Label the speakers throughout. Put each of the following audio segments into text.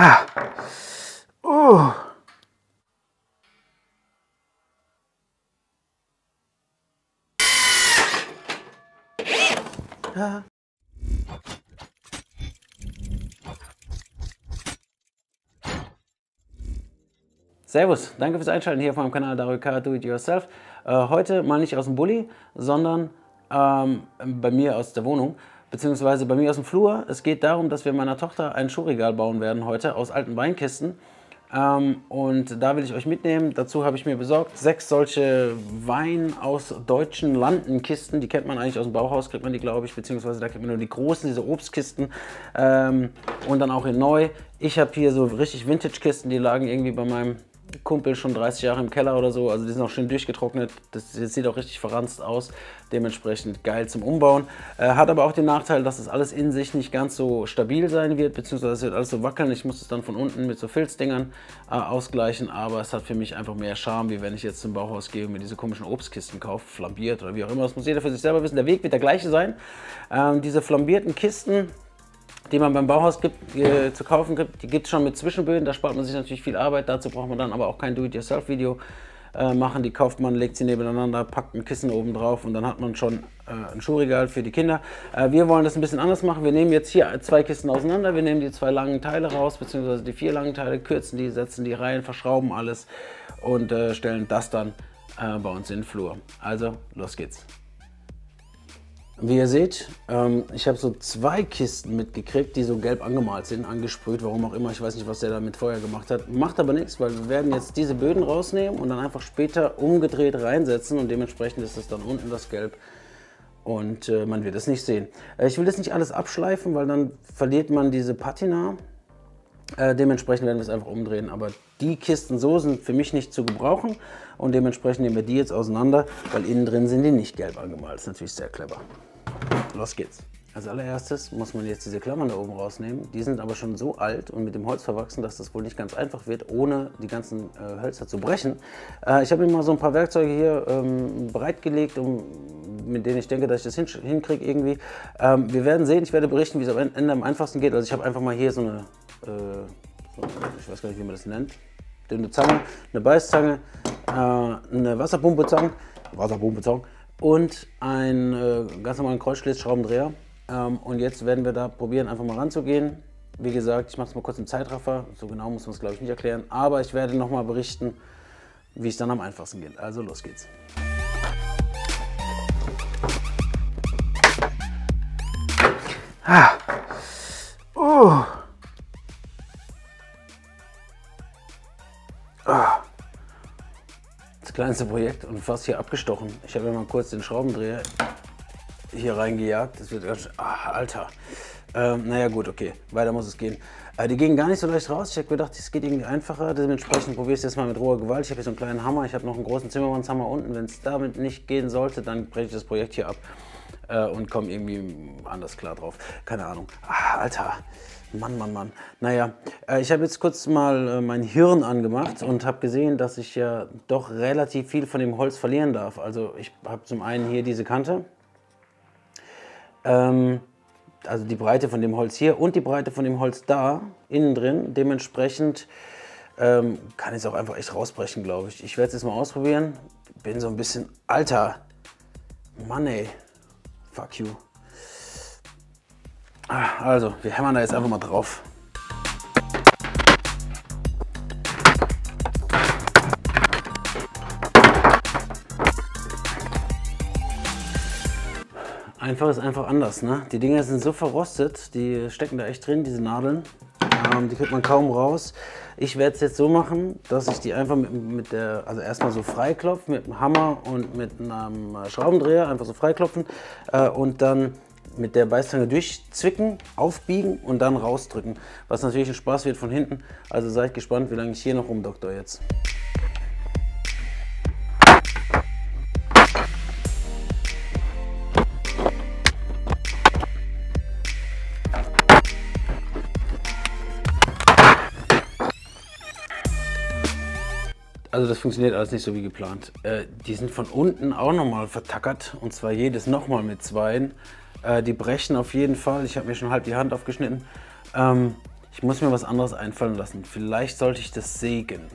Speaker 1: Ah. Uh. Ja. Servus, danke fürs Einschalten hier auf meinem Kanal Daruka Do It Yourself. Äh, heute mal nicht aus dem Bulli, sondern ähm, bei mir aus der Wohnung, beziehungsweise bei mir aus dem Flur. Es geht darum, dass wir meiner Tochter ein Schuhregal bauen werden heute aus alten Weinkisten. Ähm, und da will ich euch mitnehmen. Dazu habe ich mir besorgt sechs solche Wein aus deutschen Landenkisten. Die kennt man eigentlich aus dem Bauhaus, kriegt man die, glaube ich, beziehungsweise da kennt man nur die großen, diese Obstkisten. Ähm, und dann auch in neu. Ich habe hier so richtig Vintage-Kisten, die lagen irgendwie bei meinem Kumpel schon 30 Jahre im Keller oder so, also die sind auch schön durchgetrocknet. Das, das sieht auch richtig verranzt aus, dementsprechend geil zum Umbauen. Äh, hat aber auch den Nachteil, dass das alles in sich nicht ganz so stabil sein wird, beziehungsweise es wird alles so wackeln. Ich muss es dann von unten mit so Filzdingern äh, ausgleichen, aber es hat für mich einfach mehr Charme, wie wenn ich jetzt zum Bauhaus gehe und mir diese komischen Obstkisten kaufe, flambiert oder wie auch immer. Das muss jeder für sich selber wissen. Der Weg wird der gleiche sein. Ähm, diese flambierten Kisten, die man beim Bauhaus gibt, äh, zu kaufen gibt. Die gibt es schon mit Zwischenböden, da spart man sich natürlich viel Arbeit. Dazu braucht man dann aber auch kein Do-it-yourself-Video äh, machen. Die kauft man, legt sie nebeneinander, packt ein Kissen oben drauf und dann hat man schon äh, ein Schuhregal für die Kinder. Äh, wir wollen das ein bisschen anders machen. Wir nehmen jetzt hier zwei Kisten auseinander, wir nehmen die zwei langen Teile raus, beziehungsweise die vier langen Teile, kürzen die, setzen die rein, verschrauben alles und äh, stellen das dann äh, bei uns in den Flur. Also, los geht's. Wie ihr seht, ähm, ich habe so zwei Kisten mitgekriegt, die so gelb angemalt sind, angesprüht, warum auch immer. Ich weiß nicht, was der damit vorher gemacht hat. Macht aber nichts, weil wir werden jetzt diese Böden rausnehmen und dann einfach später umgedreht reinsetzen und dementsprechend ist es dann unten das Gelb und äh, man wird es nicht sehen. Äh, ich will das nicht alles abschleifen, weil dann verliert man diese Patina. Äh, dementsprechend werden wir es einfach umdrehen, aber die Kisten so sind für mich nicht zu gebrauchen und dementsprechend nehmen wir die jetzt auseinander, weil innen drin sind die nicht gelb angemalt. Das ist natürlich sehr clever. Los geht's. Als allererstes muss man jetzt diese Klammern da oben rausnehmen. Die sind aber schon so alt und mit dem Holz verwachsen, dass das wohl nicht ganz einfach wird, ohne die ganzen äh, Hölzer zu brechen. Äh, ich habe mir mal so ein paar Werkzeuge hier ähm, bereitgelegt, um, mit denen ich denke, dass ich das hin, hinkriege irgendwie. Ähm, wir werden sehen, ich werde berichten, wie es am Ende am einfachsten geht. Also ich habe einfach mal hier so eine, äh, ich weiß gar nicht, wie man das nennt, dünne Zange, eine Beißzange, äh, eine Wasserpumpezange, Wasserpumpezange und einen äh, ganz normalen Kreuzschlitzschraubendreher. Ähm, und jetzt werden wir da probieren, einfach mal ranzugehen. Wie gesagt, ich mache es mal kurz im Zeitraffer. So genau muss man es, glaube ich, nicht erklären. Aber ich werde nochmal berichten, wie es dann am einfachsten geht. Also los geht's. Ah. Kleinste Projekt und fast hier abgestochen. Ich habe ja mal kurz den Schraubendreher hier reingejagt. Das wird ganz schön. Ah, Alter. Ähm, naja, gut, okay. Weiter muss es gehen. Äh, die gingen gar nicht so leicht raus. Ich habe gedacht, es geht irgendwie einfacher. Dementsprechend probiere ich es jetzt mal mit roher Gewalt. Ich habe hier so einen kleinen Hammer. Ich habe noch einen großen Zimmermannshammer unten. Wenn es damit nicht gehen sollte, dann breche ich das Projekt hier ab äh, und komme irgendwie anders klar drauf. Keine Ahnung. Ah, Alter. Mann, Mann, Mann. Naja, äh, ich habe jetzt kurz mal äh, mein Hirn angemacht und habe gesehen, dass ich ja doch relativ viel von dem Holz verlieren darf. Also ich habe zum einen hier diese Kante. Ähm, also die Breite von dem Holz hier und die Breite von dem Holz da, innen drin. Dementsprechend ähm, kann ich es auch einfach echt rausbrechen, glaube ich. Ich werde es jetzt mal ausprobieren. Bin so ein bisschen, Alter, Mann ey, fuck you. Also, wir hämmern da jetzt einfach mal drauf. Einfach ist einfach anders. Ne? Die Dinger sind so verrostet, die stecken da echt drin, diese Nadeln. Ähm, die kriegt man kaum raus. Ich werde es jetzt so machen, dass ich die einfach mit, mit der, also erstmal so freiklopfe mit einem Hammer und mit einem Schraubendreher, einfach so freiklopfen äh, und dann mit der Beißzange durchzwicken, aufbiegen und dann rausdrücken. Was natürlich ein Spaß wird von hinten. Also seid gespannt, wie lange ich hier noch rumdoktor jetzt. Also das funktioniert alles nicht so wie geplant. Äh, die sind von unten auch nochmal vertackert und zwar jedes nochmal mit zweien. Äh, die brechen auf jeden Fall. Ich habe mir schon halb die Hand aufgeschnitten. Ähm, Ich muss mir was anderes einfallen lassen. Vielleicht sollte ich das sägen.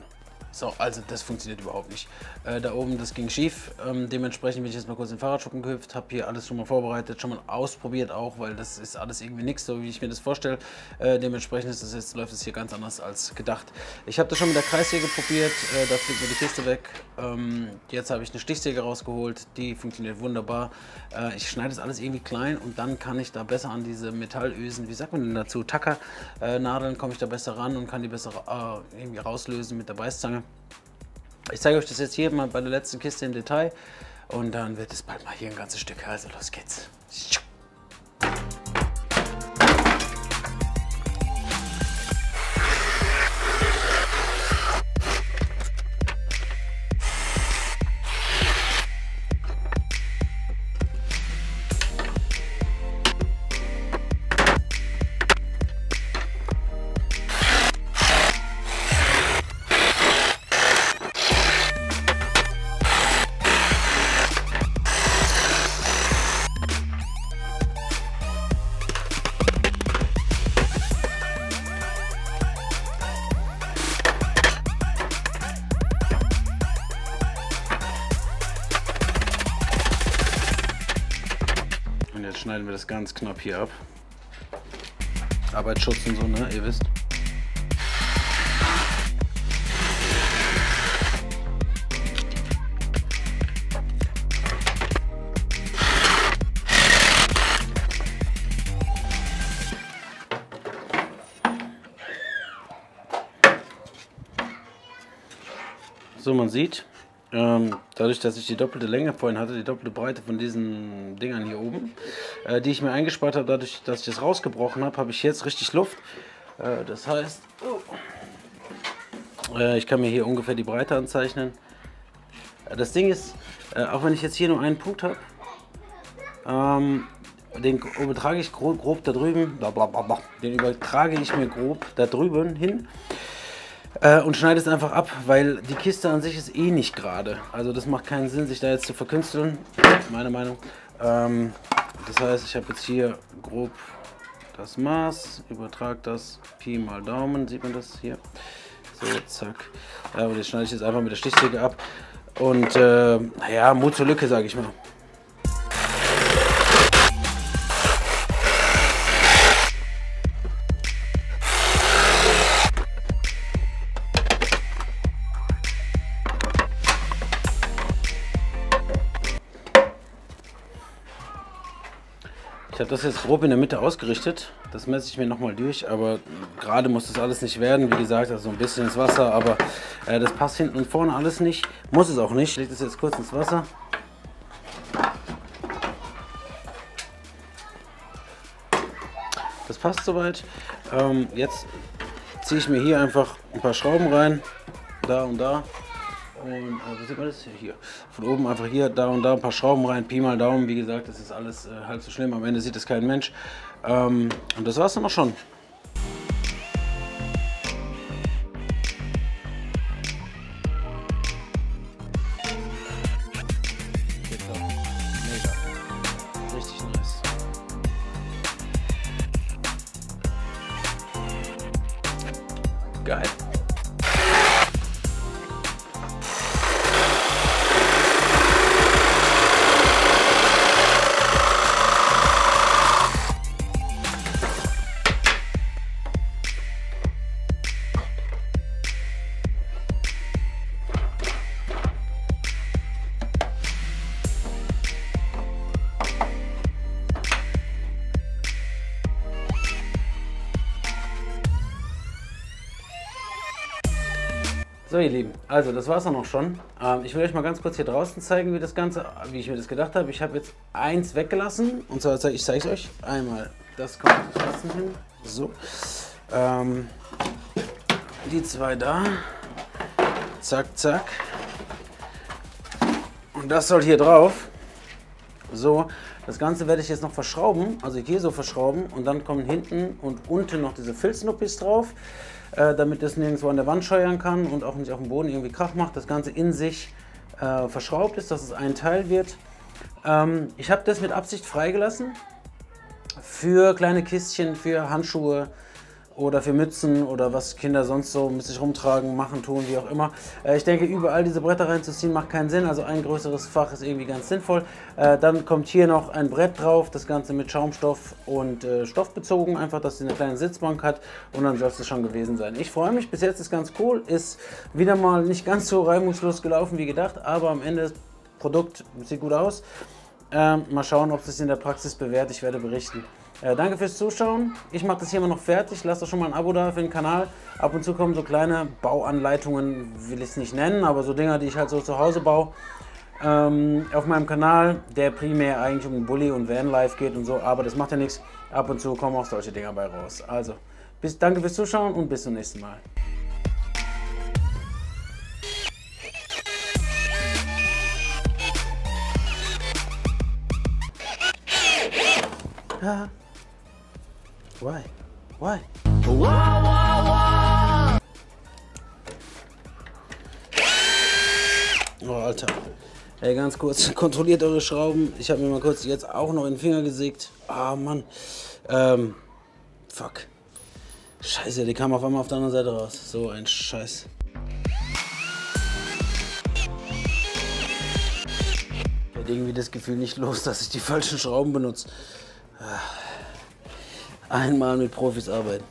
Speaker 1: So, also das funktioniert überhaupt nicht. Äh, da oben, das ging schief. Ähm, dementsprechend bin ich jetzt mal kurz in den Fahrradschuppen gehüpft, habe hier alles schon mal vorbereitet, schon mal ausprobiert auch, weil das ist alles irgendwie nichts, so wie ich mir das vorstelle. Äh, dementsprechend ist das jetzt, läuft es hier ganz anders als gedacht. Ich habe das schon mit der Kreissäge probiert, äh, da fliegt mir die Kiste weg. Ähm, jetzt habe ich eine Stichsäge rausgeholt, die funktioniert wunderbar. Äh, ich schneide das alles irgendwie klein und dann kann ich da besser an diese Metallösen, wie sagt man denn dazu, Tackernadeln, komme ich da besser ran und kann die besser äh, irgendwie rauslösen mit der Beißzange. Ich zeige euch das jetzt hier mal bei der letzten Kiste im Detail und dann wird es bald mal hier ein ganzes Stück. Also los geht's. Schneiden wir das ganz knapp hier ab. Arbeitsschutz und so, ne? Ihr wisst. So, man sieht, ähm, dadurch, dass ich die doppelte Länge vorhin hatte, die doppelte Breite von diesen Dingern hier oben, äh, die ich mir eingespart habe, dadurch, dass ich das rausgebrochen habe, habe ich jetzt richtig Luft. Äh, das heißt, oh, äh, ich kann mir hier ungefähr die Breite anzeichnen. Äh, das Ding ist, äh, auch wenn ich jetzt hier nur einen Punkt habe, ähm, den übertrage ich grob, grob da drüben, den übertrage ich mir grob da drüben hin äh, und schneide es einfach ab, weil die Kiste an sich ist eh nicht gerade. Also das macht keinen Sinn, sich da jetzt zu verkünsteln, meine Meinung. Ähm, das heißt, ich habe jetzt hier grob das Maß, übertrage das Pi mal Daumen, sieht man das hier? So, zack. Ja, und jetzt schneide ich jetzt einfach mit der Stichsäge ab. Und äh, naja, Mut zur Lücke, sage ich mal. Ich habe das jetzt grob in der Mitte ausgerichtet. Das messe ich mir nochmal durch, aber gerade muss das alles nicht werden. Wie gesagt, also ein bisschen ins Wasser, aber äh, das passt hinten und vorne alles nicht. Muss es auch nicht. Ich lege das jetzt kurz ins Wasser. Das passt soweit. Ähm, jetzt ziehe ich mir hier einfach ein paar Schrauben rein. Da und da. Und äh, wo sieht man das? Hier. Von oben einfach hier, da und da ein paar Schrauben rein, Pi mal Daumen. Wie gesagt, das ist alles äh, halb so schlimm. Am Ende sieht es kein Mensch. Ähm, und das war es dann auch schon. Geil. So ihr Lieben, also das war es dann auch schon. Ähm, ich will euch mal ganz kurz hier draußen zeigen, wie das Ganze, wie ich mir das gedacht habe. Ich habe jetzt eins weggelassen und zwar zeige ich es euch. Einmal, das kommt außen hin, so. Ähm, die zwei da, zack, zack. Und das soll hier drauf. So, das Ganze werde ich jetzt noch verschrauben, also hier so verschrauben und dann kommen hinten und unten noch diese Filznuppis drauf äh, damit es nirgendwo an der Wand scheuern kann und auch nicht auf dem Boden irgendwie Krach macht. Das Ganze in sich äh, verschraubt ist, dass es ein Teil wird. Ähm, ich habe das mit Absicht freigelassen für kleine Kistchen, für Handschuhe oder für Mützen oder was Kinder sonst so mit sich rumtragen, machen, tun, wie auch immer. Äh, ich denke, überall diese Bretter reinzuziehen macht keinen Sinn, also ein größeres Fach ist irgendwie ganz sinnvoll. Äh, dann kommt hier noch ein Brett drauf, das Ganze mit Schaumstoff und äh, Stoff bezogen, einfach, dass sie eine kleine Sitzbank hat und dann soll es schon gewesen sein. Ich freue mich, bis jetzt ist ganz cool, ist wieder mal nicht ganz so reibungslos gelaufen wie gedacht, aber am Ende das Produkt sieht gut aus. Ähm, mal schauen, ob es sich in der Praxis bewährt, ich werde berichten. Äh, danke fürs Zuschauen. Ich mache das hier immer noch fertig. Lasst doch schon mal ein Abo da für den Kanal. Ab und zu kommen so kleine Bauanleitungen, will ich es nicht nennen, aber so Dinger, die ich halt so zu Hause baue. Ähm, auf meinem Kanal, der primär eigentlich um Bully und Vanlife geht und so, aber das macht ja nichts. Ab und zu kommen auch solche Dinger bei raus. Also, bis, danke fürs Zuschauen und bis zum nächsten Mal. Ah. Why? Why? Oh, Alter. Ey, ganz kurz, kontrolliert eure Schrauben. Ich habe mir mal kurz jetzt auch noch in den Finger gesägt. Ah, Mann. Ähm, fuck. Scheiße, die kam auf einmal auf der anderen Seite raus. So ein Scheiß. Ich hatte irgendwie das Gefühl nicht los, dass ich die falschen Schrauben benutze. Einmal mit Profis arbeiten.